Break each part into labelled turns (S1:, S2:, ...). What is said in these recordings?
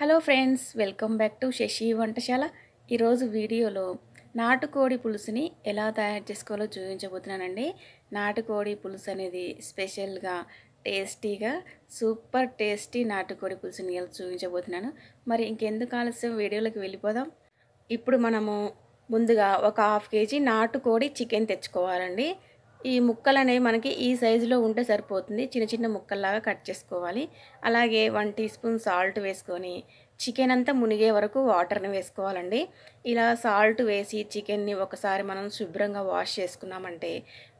S1: Hello friends welcome back to Sasi Vantasala. ఈరోజు వీడియోలో నాటుకోడి పులుసుని ఎలా తయారు చేసుకోవాలో చూపించబోతున్నానండి. నాటుకోడి పులుసు అనేది స్పెషల్గా టేస్టీగా సూపర్ టేస్టీ నాటుకోడి పులుసుని ఎలా చూపించబోతున్నాను. మరి ఇంకెందుకు ఆలస్యం? వీడియోలోకి వెళ్ళిపోదాం. ఇప్పుడు మనము ముందుగా ఒక హాఫ్ కేజీ నాటుకోడి చికెన్ తెచ్చుకోవాలండి. ఈ ముక్కలు అనేవి మనకి ఈ సైజులో ఉంటే సరిపోతుంది. చిన్న చిన్న ముక్కల్లాగా కట్ చేసుకోవాలి. అలాగే వన్ టీ స్పూన్ సాల్ట్ వేసుకొని చికెన్ అంతా మునిగే వరకు వాటర్ని వేసుకోవాలండి. ఇలా సాల్ట్ వేసి చికెన్ని ఒకసారి మనం శుభ్రంగా వాష్ చేసుకున్నామంటే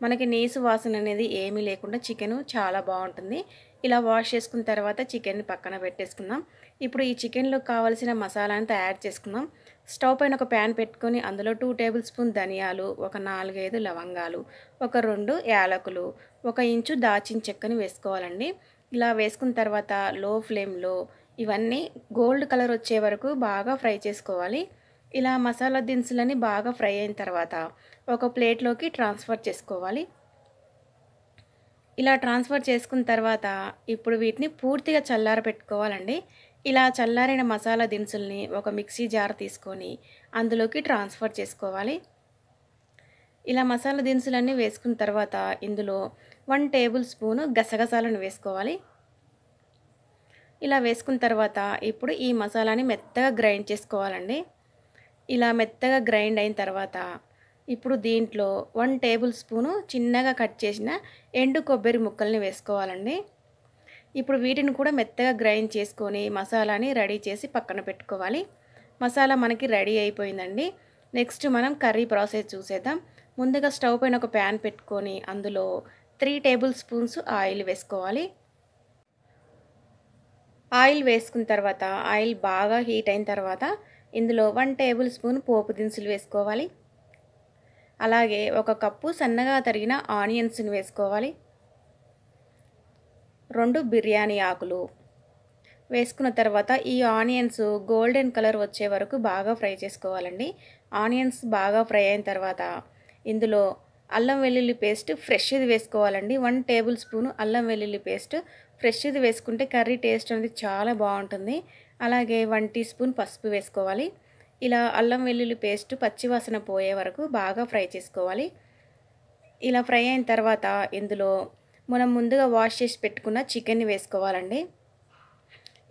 S1: మనకి నీసు వాసన అనేది ఏమీ లేకుండా చికెను చాలా బాగుంటుంది. ఇలా వాష్ చేసుకున్న తర్వాత చికెన్ని పక్కన పెట్టేసుకుందాం. ఇప్పుడు ఈ చికెన్లో కావాల్సిన మసాలాని తయారు చేసుకుందాం. స్టవ్ పైన ఒక ప్యాన్ పెట్టుకొని అందులో టూ టేబుల్ స్పూన్ ధనియాలు ఒక నాలుగైదు లవంగాలు ఒక రెండు యాలకులు ఒక ఇంచు దాచిన చెక్కని వేసుకోవాలండి. ఇలా వేసుకున్న తర్వాత లో ఫ్లేమ్లో ఇవన్నీ గోల్డ్ కలర్ వచ్చే వరకు బాగా ఫ్రై చేసుకోవాలి. ఇలా మసాలా దినుసులని బాగా ఫ్రై అయిన తర్వాత ఒక ప్లేట్లోకి ట్రాన్స్ఫర్ చేసుకోవాలి. ఇలా ట్రాన్స్ఫర్ చేసుకున్న తర్వాత ఇప్పుడు వీటిని పూర్తిగా చల్లార పెట్టుకోవాలండి ఇలా చల్లారిన మసాలా దినుసుల్ని ఒక మిక్సీ జార్ తీసుకొని అందులోకి ట్రాన్స్ఫర్ చేసుకోవాలి. ఇలా మసాలా దినుసులన్నీ వేసుకున్న తర్వాత ఇందులో వన్ టేబుల్ స్పూను గసగసాలను వేసుకోవాలి. ఇలా వేసుకున్న తర్వాత ఇప్పుడు ఈ మసాలాని మెత్తగా గ్రైండ్ చేసుకోవాలండి. ఇలా మెత్తగా గ్రైండ్ అయిన తర్వాత ఇప్పుడు దీంట్లో వన్ టేబుల్ స్పూను చిన్నగా కట్ చేసిన ఎండు కొబ్బరి ముక్కల్ని వేసుకోవాలండి. ఇప్పుడు వీటిని కూడా మెత్తగా గ్రైండ్ చేసుకొని మసాలాని రెడీ చేసి పక్కన పెట్టుకోవాలి. మసాలా మనకి రెడీ అయిపోయిందండి. నెక్స్ట్ మనం కర్రీ ప్రాసెస్ చూసేద్దాం. ముందుగా స్టవ్ పైన ఒక ప్యాన్ పెట్టుకొని అందులో త్రీ టేబుల్ స్పూన్స్ ఆయిల్ వేసుకోవాలి. ఆయిల్ వేసుకున్న తర్వాత ఆయిల్ బాగా హీట్ అయిన తర్వాత ఇందులో వన్ టేబుల్ స్పూన్ పోపు దినుసులు వేసుకోవాలి. అలాగే ఒక కప్పు సన్నగా తరిగిన ఆనియన్స్ని వేసుకోవాలి. రెండు బిర్యానీ ఆకులు. వేసుకున్న తర్వాత ఈ ఆనియన్స్ గోల్డెన్ కలర్ వచ్చే వరకు బాగా ఫ్రై చేసుకోవాలండి. ఆనియన్స్ బాగా ఫ్రై అయిన తర్వాత ఇందులో అల్లం వెల్లుల్లి పేస్ట్ ఫ్రెష్ది వేసుకోవాలండి. వన్ టేబుల్ స్పూన్ అల్లం వెల్లుల్లి పేస్ట్ ఫ్రెష్ది వేసుకుంటే కర్రీ టేస్ట్ అనేది చాలా బాగుంటుంది. అలాగే వన్ టీ స్పూన్ పసుపు వేసుకోవాలి. ఇలా అల్లం వెల్లుల్లి పేస్ట్ పచ్చివాసన పోయే వరకు బాగా ఫ్రై చేసుకోవాలి. ఇలా ఫ్రై అయిన తర్వాత ఇందులో మనం ముందుగా వాష్ చేసి పెట్టుకున్న చికెన్ని వేసుకోవాలండి.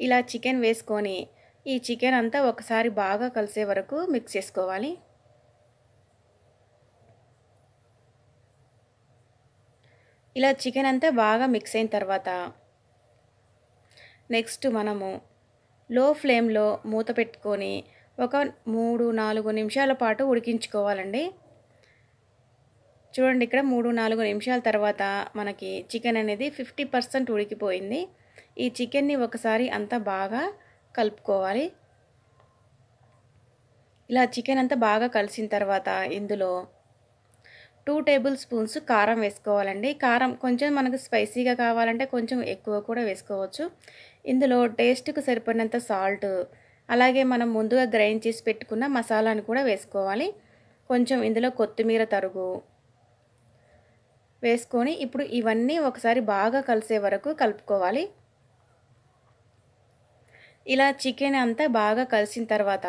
S1: ఇలా చికెన్ వేసుకొని ఈ చికెన్ అంతా ఒకసారి బాగా కలిసే వరకు మిక్స్ చేసుకోవాలి. ఇలా చికెన్ అంతా బాగా మిక్స్ అయిన తర్వాత నెక్స్ట్ మనము లో ఫ్లేమ్లో మూత పెట్టుకొని ఒక మూడు నాలుగు నిమిషాల పాటు ఉడికించుకోవాలండి. చూడండి ఇక్కడ మూడు నాలుగు నిమిషాల తర్వాత మనకి చికెన్ అనేది ఫిఫ్టీ పర్సెంట్ ఉడికిపోయింది. ఈ చికెన్ని ఒకసారి అంతా బాగా కలుపుకోవాలి. ఇలా చికెన్ అంతా బాగా కలిసిన తర్వాత ఇందులో టూ టేబుల్ స్పూన్స్ కారం వేసుకోవాలండి. కారం కొంచెం మనకు స్పైసీగా కావాలంటే కొంచెం ఎక్కువ కూడా వేసుకోవచ్చు. ఇందులో టేస్ట్కు సరిపడినంత సాల్ట్ అలాగే మనం ముందుగా గ్రైండ్ చేసి పెట్టుకున్న మసాలాను కూడా వేసుకోవాలి. కొంచెం ఇందులో కొత్తిమీర తరుగు వేసుకొని ఇప్పుడు ఇవన్నీ ఒకసారి బాగా కలిసే వరకు కలుపుకోవాలి. ఇలా చికెన్ అంతా బాగా కలిసిన తర్వాత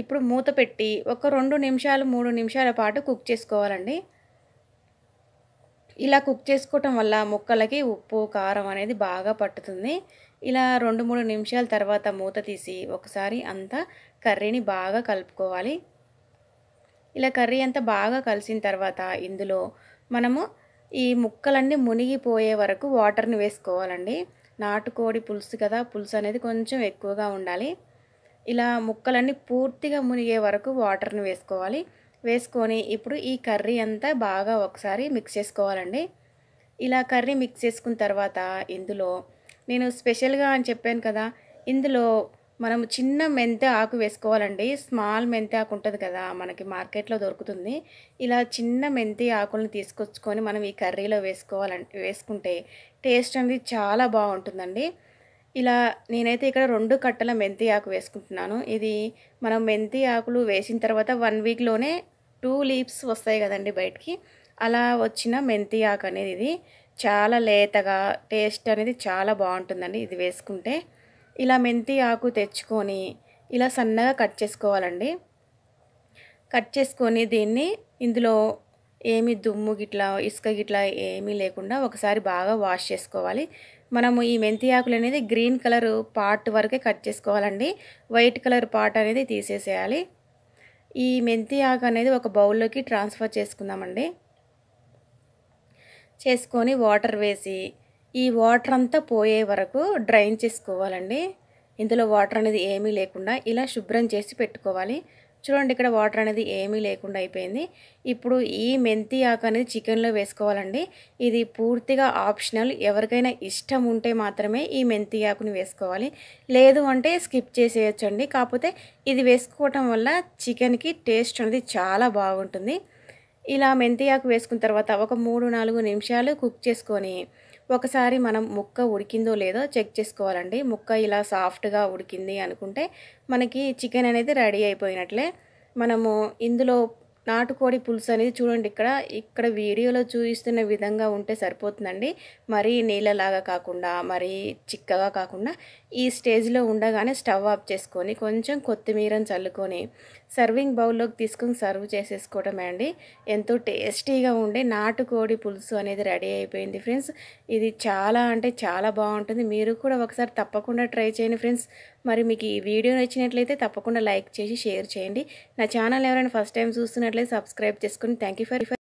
S1: ఇప్పుడు మూత పెట్టి ఒక రెండు నిమిషాలు మూడు నిమిషాల పాటు కుక్ చేసుకోవాలండి. ఇలా కుక్ చేసుకోవటం వల్ల ముక్కలకి ఉప్పు కారం అనేది బాగా పట్టుతుంది. ఇలా రెండు మూడు నిమిషాల తర్వాత మూత తీసి ఒకసారి అంతా కర్రీని బాగా కలుపుకోవాలి. ఇలా కర్రీ అంతా బాగా కలిసిన తర్వాత ఇందులో మనము ఈ ముక్కలన్నీ మునిగిపోయే వరకు వాటర్ని వేసుకోవాలండి. నాటుకోడి పులుసు కదా పులుసు అనేది కొంచెం ఎక్కువగా ఉండాలి. ఇలా ముక్కలన్నీ పూర్తిగా మునిగే వరకు వాటర్ని వేసుకోవాలి. వేసుకొని ఇప్పుడు ఈ కర్రీ అంతా బాగా ఒకసారి మిక్స్ చేసుకోవాలండి. ఇలా కర్రీ మిక్స్ చేసుకున్న తర్వాత ఇందులో నేను స్పెషల్గా అని చెప్పాను కదా ఇందులో మనం చిన్న మెంతి ఆకు వేసుకోవాలండి. స్మాల్ మెంతి ఆకు ఉంటుంది కదా మనకి మార్కెట్లో దొరుకుతుంది. ఇలా చిన్న మెంతి ఆకులను తీసుకొచ్చుకొని మనం ఈ కర్రీలో వేసుకోవాలంటే వేసుకుంటే టేస్ట్ అనేది చాలా బాగుంటుందండి. ఇలా నేనైతే ఇక్కడ రెండు కట్టల మెంతి ఆకు వేసుకుంటున్నాను. ఇది మనం మెంతి ఆకులు వేసిన తర్వాత వన్ వీక్లోనే టూ లీవ్స్ వస్తాయి కదండి బయటికి. అలా వచ్చిన మెంతి ఆకు అనేది ఇది. చాలా లేతగా టేస్ట్ అనేది చాలా బాగుంటుందండి ఇది వేసుకుంటే. ఇలా మెంతి ఆకు తెచ్చుకొని ఇలా సన్నగా కట్ చేసుకోవాలండి. కట్ చేసుకొని దీన్ని ఇందులో ఏమి దుమ్ము గిట్లా ఇసుక గిట్లా ఏమీ లేకుండా ఒకసారి బాగా వాష్ చేసుకోవాలి. మనము ఈ మెంతి ఆకులు అనేది గ్రీన్ కలర్ పార్ట్ వరకే కట్ చేసుకోవాలండి. వైట్ కలర్ పార్ట్ అనేది తీసేసేయాలి. ఈ మెంతి ఆకు అనేది ఒక బౌల్లోకి ట్రాన్స్ఫర్ చేసుకుందామండి. చేసుకొని వాటర్ వేసి ఈ వాటర్ అంతా పోయే వరకు డ్రైన్ చేసుకోవాలండి. ఇందులో వాటర్ అనేది ఏమీ లేకుండా ఇలా శుభ్రం చేసి పెట్టుకోవాలి. చూడండి ఇక్కడ వాటర్ అనేది ఏమీ లేకుండా అయిపోయింది. ఇప్పుడు ఈ మెంతి ఆకు అనేది చికెన్లో వేసుకోవాలండి. ఇది పూర్తిగా ఆప్షనల్. ఎవరికైనా ఇష్టం ఉంటే మాత్రమే ఈ మెంతి ఆకుని వేసుకోవాలి. లేదు అంటే స్కిప్ చేసేయచ్చండి. కాకపోతే ఇది వేసుకోవటం వల్ల చికెన్కి టేస్ట్ అనేది చాలా బాగుంటుంది. ఇలా మెంతి ఆకు వేసుకున్న తర్వాత ఒక మూడు నాలుగు నిమిషాలు కుక్ చేసుకొని ఒకసారి మనం ముక్క ఉడికిందో లేదో చెక్ చేసుకోవాలండి. ముక్క ఇలా సాఫ్ట్గా ఉడికింది అనుకుంటే మనకి చికెన్ అనేది రెడీ అయిపోయినట్లే. మనము ఇందులో నాటుకోడి పులుసు అనేది చూడండి ఇక్కడ. ఇక్కడ వీడియోలో చూపిస్తున్న విధంగా ఉంటే సరిపోతుందండి. మరీ నీళ్ళలాగా కాకుండా మరీ చిక్కగా కాకుండా ఈ స్టేజ్లో ఉండగానే స్టవ్ ఆఫ్ చేసుకొని కొంచెం కొత్తిమీరని చల్లుకొని సర్వింగ్ బౌల్లోకి తీసుకొని సర్వ్ చేసేసుకోవడమే అండి. ఎంతో టేస్టీగా ఉండే నాటుకోడి పులుసు అనేది రెడీ అయిపోయింది ఫ్రెండ్స్. ఇది చాలా అంటే చాలా బాగుంటుంది. మీరు కూడా ఒకసారి తప్పకుండా ట్రై చేయండి ఫ్రెండ్స్. మరి మీకు ఈ వీడియో నచ్చినట్లయితే తప్పకుండా లైక్ చేసి షేర్ చేయండి. నా ఛానల్ ఎవరైనా ఫస్ట్ టైం చూస్తున్నట్లయితే సబ్స్క్రైబ్ చేసుకుని థ్యాంక్ యూ ఫర్